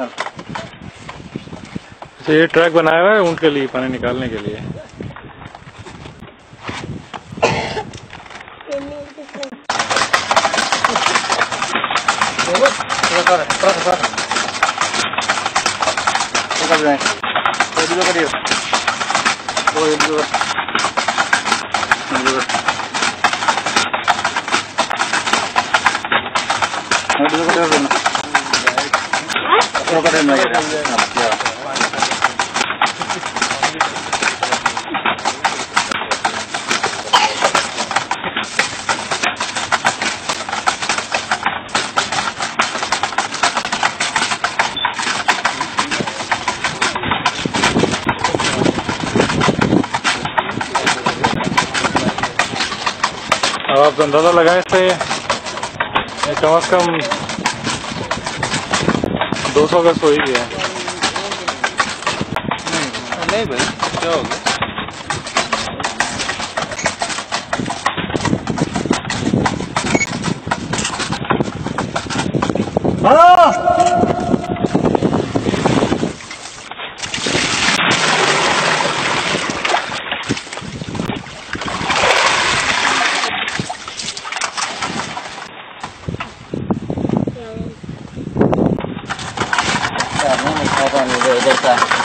अच्छा ये ट्रैक बनाया हुआ है ऊँट के लिए पानी निकालने के लिए। この方に投げるやつ。Abandonando oh, la cabeza, este, estamos con कम 200 का सो ही। गया नहीं भाई क्या हो गया? Còn về.